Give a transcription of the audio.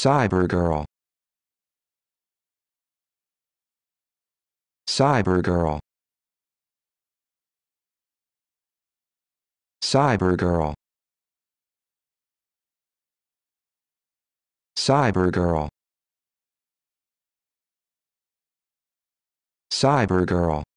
Cybergirl. Cybergirl. Cybergirl. Cybergirl. Cybergirl.